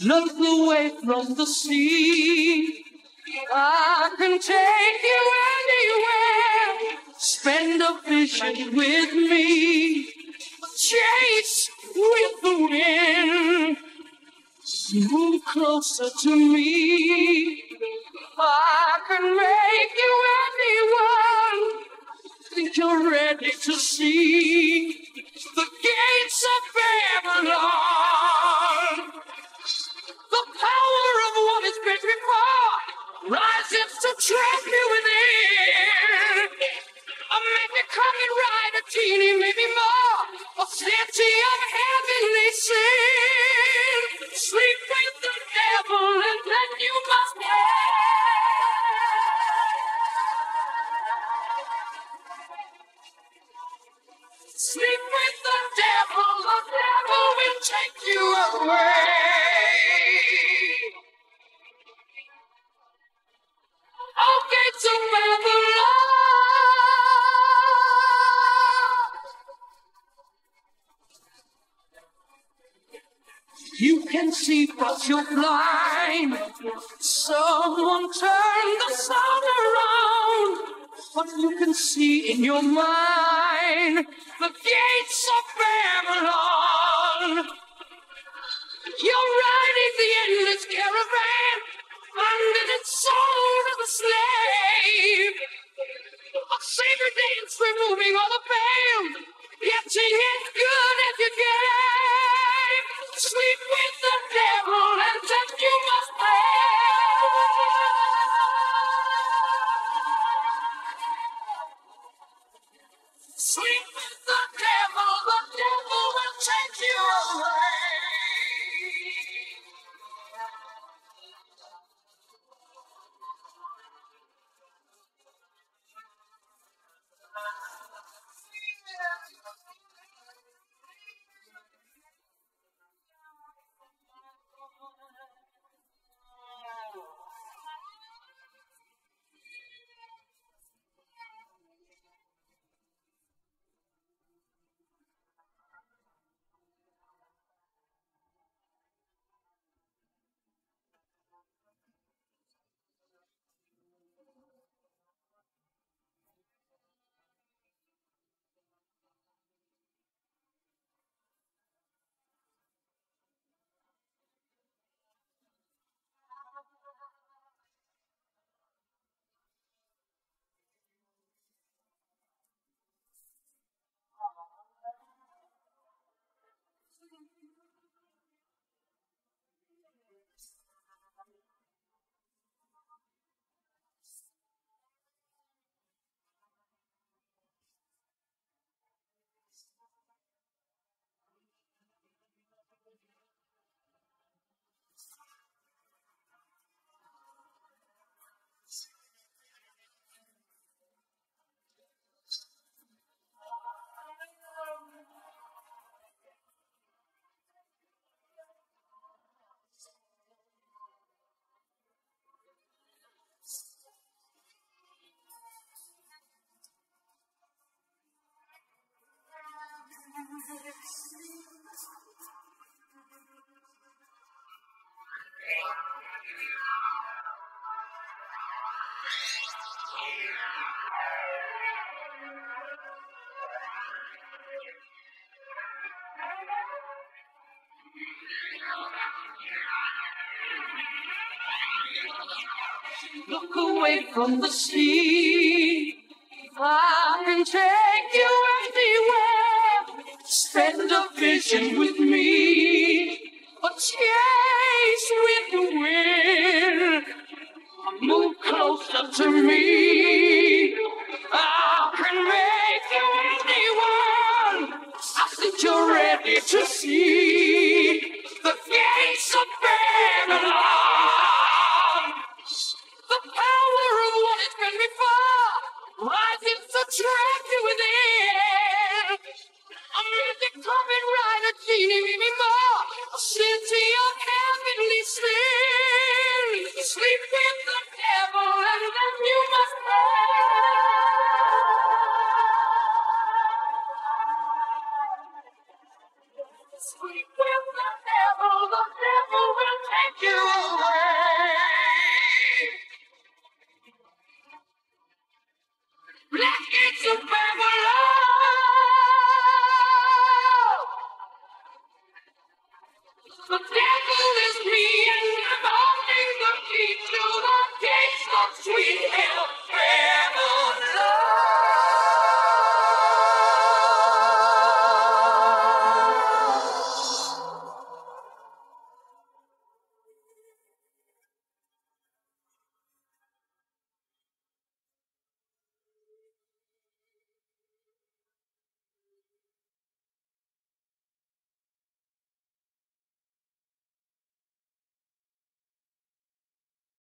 Look away from the sea. I can take you anywhere. Spend a vision with me. Chase with the wind. Move closer to me. I can make you anyone. Think you're ready to see the gates of Babylon. Of heavenly sin. Sleep with the devil and then you must. Sleep with the devil, the devil will take you away. Can see, but you're blind. Someone turn the sound around. But you can see in your mind the gates of Babylon. You're riding the endless caravan under the soul of a slave. A sacred dance removing all the pain, getting as good as you can. Pay. Look away from the sea. I can take you anywhere. Spend a vision with me. A chase with the wind. Move closer to me. Heavenly sin. Sleep with the devil and then you must pay. Sleep with the devil, the devil will take you away. Black gates of Babylon. Devil